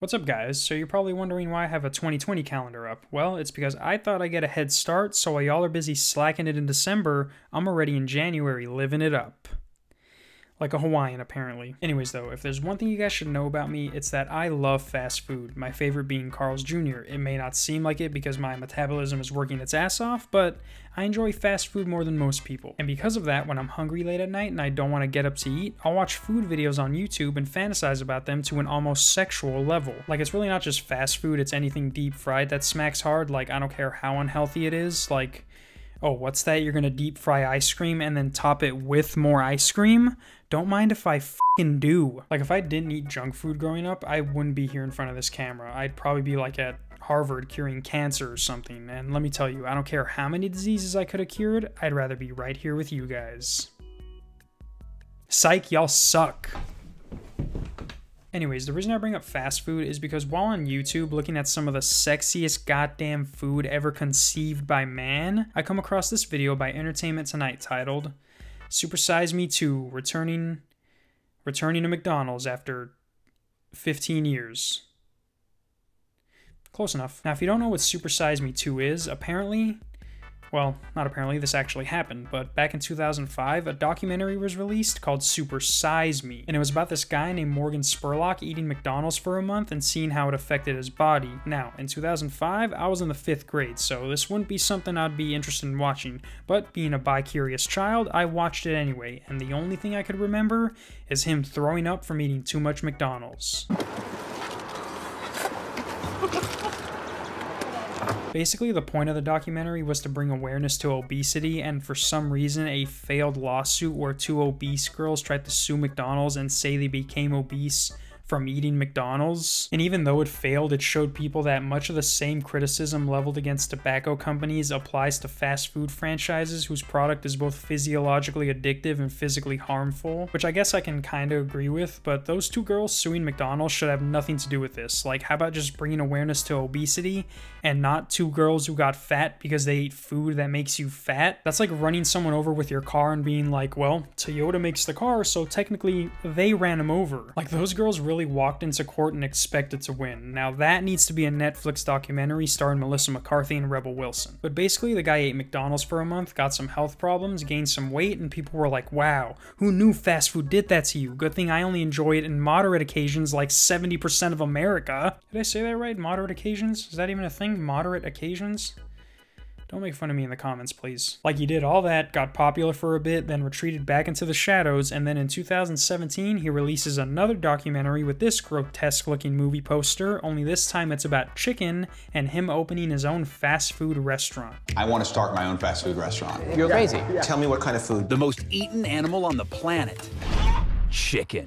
What's up, guys? So, you're probably wondering why I have a 2020 calendar up. Well, it's because I thought I'd get a head start, so while y'all are busy slacking it in December, I'm already in January living it up like a Hawaiian, apparently. Anyways, though, if there's one thing you guys should know about me, it's that I love fast food, my favorite being Carl's Jr. It may not seem like it because my metabolism is working its ass off, but I enjoy fast food more than most people. And because of that, when I'm hungry late at night and I don't want to get up to eat, I'll watch food videos on YouTube and fantasize about them to an almost sexual level. Like, it's really not just fast food, it's anything deep fried that smacks hard. Like, I don't care how unhealthy it is. Like, oh, what's that? You're gonna deep fry ice cream and then top it with more ice cream? Don't mind if I fucking do. Like, if I didn't eat junk food growing up, I wouldn't be here in front of this camera. I'd probably be like at Harvard curing cancer or something. And let me tell you, I don't care how many diseases I could have cured, I'd rather be right here with you guys. Psych, y'all suck. Anyways, the reason I bring up fast food is because while on YouTube looking at some of the sexiest goddamn food ever conceived by man, I come across this video by Entertainment Tonight titled Super Size Me 2 returning returning to McDonald's after 15 years. Close enough. Now, if you don't know what Super Size Me 2 is, apparently well, not apparently, this actually happened, but back in 2005, a documentary was released called Super Size Me, and it was about this guy named Morgan Spurlock eating McDonald's for a month and seeing how it affected his body. Now, in 2005, I was in the fifth grade, so this wouldn't be something I'd be interested in watching, but being a bi-curious child, I watched it anyway, and the only thing I could remember is him throwing up from eating too much McDonald's. Basically, the point of the documentary was to bring awareness to obesity, and for some reason, a failed lawsuit where two obese girls tried to sue McDonald's and say they became obese from eating McDonald's. And even though it failed, it showed people that much of the same criticism leveled against tobacco companies applies to fast food franchises whose product is both physiologically addictive and physically harmful, which I guess I can kind of agree with, but those two girls suing McDonald's should have nothing to do with this. Like, how about just bringing awareness to obesity and not two girls who got fat because they ate food that makes you fat? That's like running someone over with your car and being like, well, Toyota makes the car, so technically they ran them over. Like, those girls really really walked into court and expected to win. Now that needs to be a Netflix documentary starring Melissa McCarthy and Rebel Wilson. But basically the guy ate McDonald's for a month, got some health problems, gained some weight, and people were like, wow, who knew fast food did that to you? Good thing I only enjoy it in moderate occasions like 70% of America. Did I say that right? Moderate occasions? Is that even a thing? Moderate occasions? Don't make fun of me in the comments, please. Like he did all that, got popular for a bit, then retreated back into the shadows, and then in 2017 he releases another documentary with this grotesque looking movie poster, only this time it's about chicken and him opening his own fast food restaurant. I want to start my own fast food restaurant. You're crazy. Yeah. Tell me what kind of food. The most eaten animal on the planet. Chicken.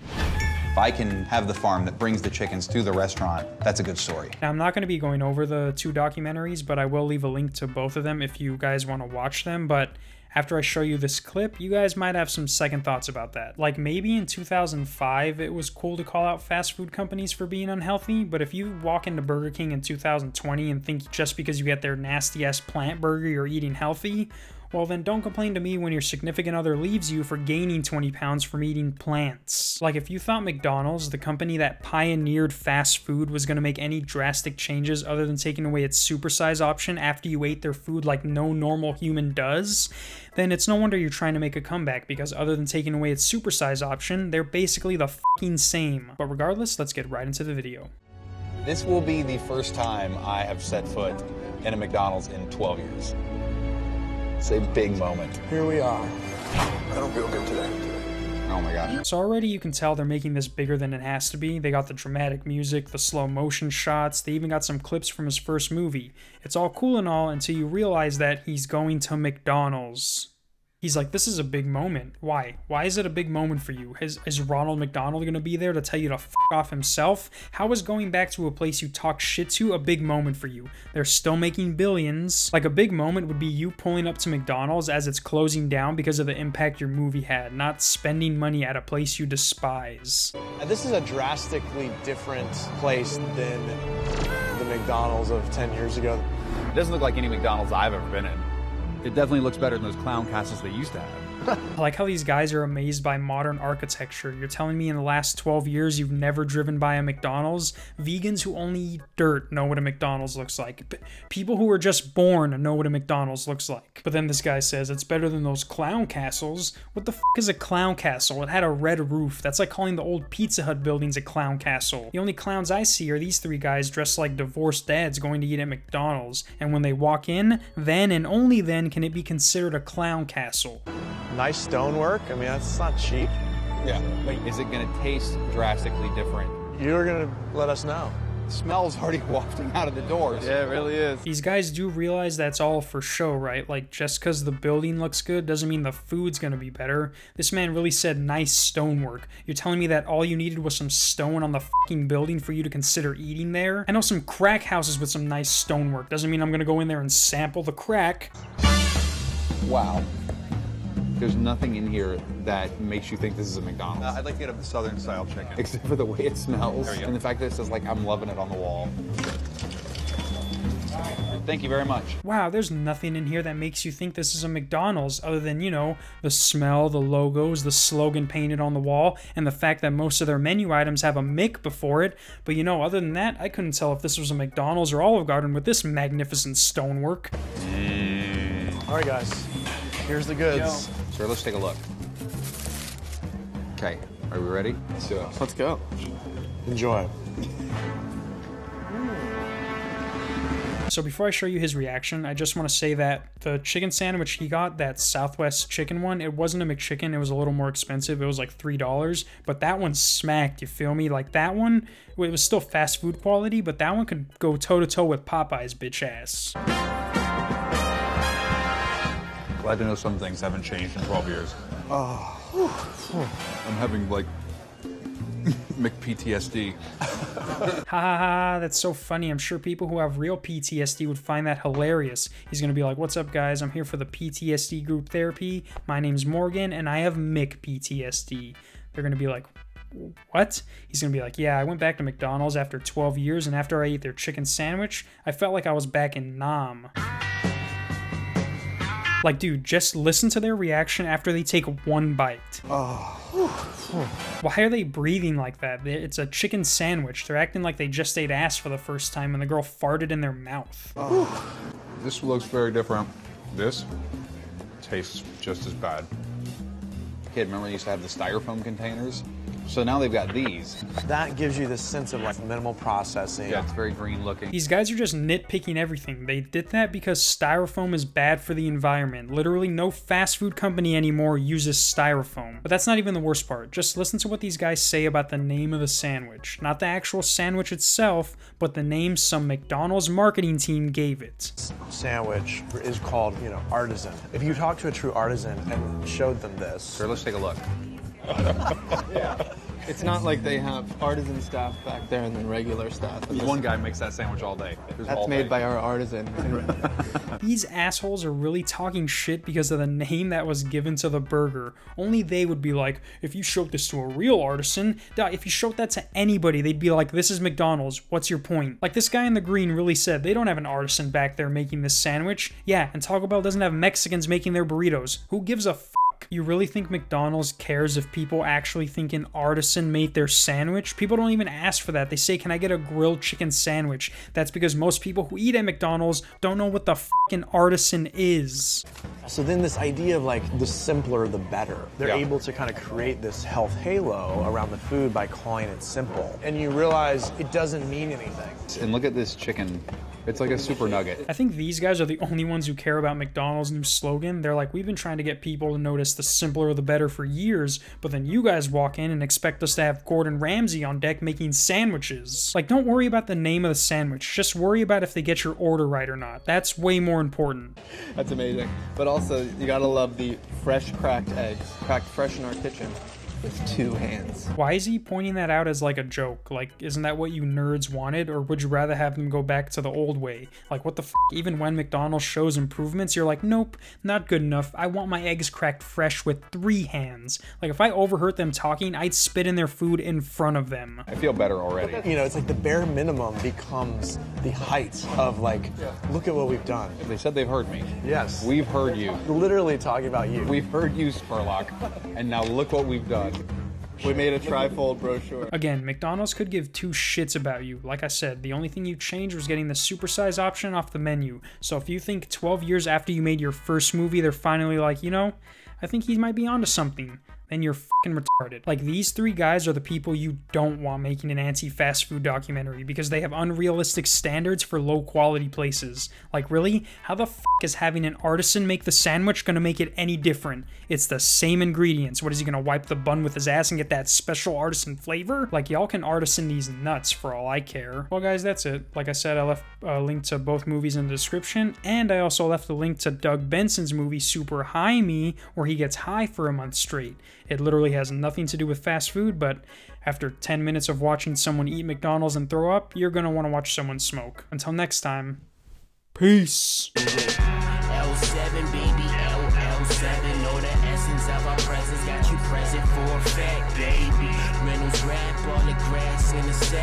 If I can have the farm that brings the chickens to the restaurant, that's a good story. Now, I'm not going to be going over the two documentaries, but I will leave a link to both of them if you guys want to watch them. But after I show you this clip, you guys might have some second thoughts about that. Like maybe in 2005 it was cool to call out fast food companies for being unhealthy, but if you walk into Burger King in 2020 and think just because you get their nasty ass plant burger you're eating healthy, well, then don't complain to me when your significant other leaves you for gaining 20 pounds from eating plants. Like, if you thought McDonald's, the company that pioneered fast food, was gonna make any drastic changes other than taking away its supersize option after you ate their food like no normal human does, then it's no wonder you're trying to make a comeback because other than taking away its supersize option, they're basically the fucking same. But regardless, let's get right into the video. This will be the first time I have set foot in a McDonald's in 12 years. It's a big moment. Here we are. I don't feel good today. Oh my god. So already you can tell they're making this bigger than it has to be. They got the dramatic music, the slow motion shots, they even got some clips from his first movie. It's all cool and all until you realize that he's going to McDonald's. He's like, this is a big moment. Why? Why is it a big moment for you? Is, is Ronald McDonald going to be there to tell you to f off himself? How is going back to a place you talk shit to a big moment for you? They're still making billions. Like a big moment would be you pulling up to McDonald's as it's closing down because of the impact your movie had, not spending money at a place you despise. Uh, this is a drastically different place than the McDonald's of 10 years ago. It doesn't look like any McDonald's I've ever been in. It definitely looks better than those clown castles they used to have. I like how these guys are amazed by modern architecture. You're telling me in the last 12 years you've never driven by a McDonald's? Vegans who only eat dirt know what a McDonald's looks like. P- people who were just born know what a McDonald's looks like. But then this guy says it's better than those clown castles. What the f is a clown castle? It had a red roof. That's like calling the old Pizza Hut buildings a clown castle. The only clowns I see are these three guys dressed like divorced dads going to eat at McDonald's. And when they walk in, then and only then can it be considered a clown castle. Nice stonework. I mean, that's not cheap. Yeah. Wait, is it gonna taste drastically different? You're gonna let us know. The Smells already wafting out of the doors. Yeah, it really is. These guys do realize that's all for show, right? Like, just because the building looks good doesn't mean the food's gonna be better. This man really said nice stonework. You're telling me that all you needed was some stone on the fucking building for you to consider eating there? I know some crack houses with some nice stonework. Doesn't mean I'm gonna go in there and sample the crack. Wow. There's nothing in here that makes you think this is a McDonald's. Uh, I'd like to get a southern style chicken. Except for the way it smells There you go. and the fact that it says like I'm loving it on the wall. Thank you very much. Wow, there's nothing in here that makes you think this is a McDonald's other than, you know, the smell, the logos, the slogan painted on the wall, and the fact that most of their menu items have a Mick before it. But you know, other than that, I couldn't tell if this was a McDonald's or Olive Garden with this magnificent stonework. All right, guys. Here's the goods. Sir, let's take a look. Okay, are we ready? Let's do it. Let's go. Enjoy. So before I show you his reaction, I just want to say that the chicken sandwich he got, that Southwest chicken one, it wasn't a McChicken. It was a little more expensive. It was like three dollars, but that one smacked. You feel me? Like that one, it was still fast food quality, but that one could go toe to toe with Popeyes bitch ass. Glad to know some things haven't changed in 12 years. Oh, I'm having like McPTSD. Ha ha ha, that's so funny. I'm sure people who have real PTSD would find that hilarious. He's gonna be like, What's up, guys? I'm here for the PTSD group therapy. My name's Morgan, and I have McPTSD. They're gonna be like, What? He's gonna be like, Yeah, I went back to McDonald's after 12 years, and after I ate their chicken sandwich, I felt like I was back in Nam. Like, dude, just listen to their reaction after they take one bite. Oh. Why are they breathing like that? It's a chicken sandwich. They're acting like they just ate ass for the first time and the girl farted in their mouth. Oh. This looks very different. This tastes just as bad. Kid, remember they used to have the styrofoam containers? So now they've got these. That gives you this sense of like minimal processing. Yeah, it's very green looking. These guys are just nitpicking everything. They did that because styrofoam is bad for the environment. Literally, no fast food company anymore uses styrofoam. But that's not even the worst part. Just listen to what these guys say about the name of the sandwich. Not the actual sandwich itself, but the name some McDonald's marketing team gave it. Sandwich is called, you know, artisan. If you talk to a true artisan and showed them this, Sir, let's take a look. It's not like they have artisan staff back there and then regular staff. One guy makes that sandwich all day. Just all That's day. made by our artisan. These assholes are really talking shit because of the name that was given to the burger. Only they would be like, if you showed this to a real artisan, if you showed that to anybody, they'd be like, this is McDonald's. What's your point? Like this guy in the green really said they don't have an artisan back there making this sandwich. Yeah, and Taco Bell doesn't have Mexicans making their burritos. Who gives a f? You really think McDonald's cares if people actually think an artisan made their sandwich? People don't even ask for that. They say, Can I get a grilled chicken sandwich? That's because most people who eat at McDonald's don't know what the fucking artisan is. So then this idea of like the simpler the better. They're Yeah. able to kind of create this health halo around the food by calling it simple. And you realize it doesn't mean anything. And look at this chicken. It's like a super nugget. I think these guys are the only ones who care about McDonald's new slogan. They're like, we've been trying to get people to notice the simpler the better for years, but then you guys walk in and expect us to have Gordon Ramsay on deck making sandwiches. Like, don't worry about the name of the sandwich, just worry about if they get your order right or not. That's way more important. That's amazing. But also, you gotta love the fresh cracked eggs, cracked fresh in our kitchen. With two hands. Why is he pointing that out as like a joke? Like, isn't that what you nerds wanted? Or would you rather have them go back to the old way? Like, what the f? Even when McDonald's shows improvements, you're like, nope, not good enough. I want my eggs cracked fresh with three hands. Like, if I overheard them talking, I'd spit in their food in front of them. I feel better already. You know, it's like the bare minimum becomes the height of like, look at what we've done. They said they've heard me. Yes. We've heard you. Literally talking about you. We've heard you, Spurlock. And now look what we've done. We made a trifold brochure. Again, McDonald's could give two shits about you. Like I said, the only thing you changed was getting the supersize option off the menu. So if you think 12 years after you made your first movie, they're finally like, you know, I think he might be onto something, then you're fucking retarded. Like these three guys are the people you don't want making an anti-fast food documentary because they have unrealistic standards for low quality places. Like really, how the fuck is having an artisan make the sandwich gonna make it any different? It's the same ingredients. What is he gonna wipe the bun with his ass and get that special artisan flavor? Like y'all can artisan these nuts for all I care. Well guys, that's it. Like I said, I left a link to both movies in the description, and I also left a link to Doug Benson's movie Super High Me, where he gets high for a month straight. It literally has nothing to do with fast food, but after 10 minutes of watching someone eat McDonald's and throw up, you're gonna wanna watch someone smoke. Until next time, peace. L7, baby, LL7. Know the essence of our presence. Got you present for a fact, baby. Reynolds rap, all the grass in the.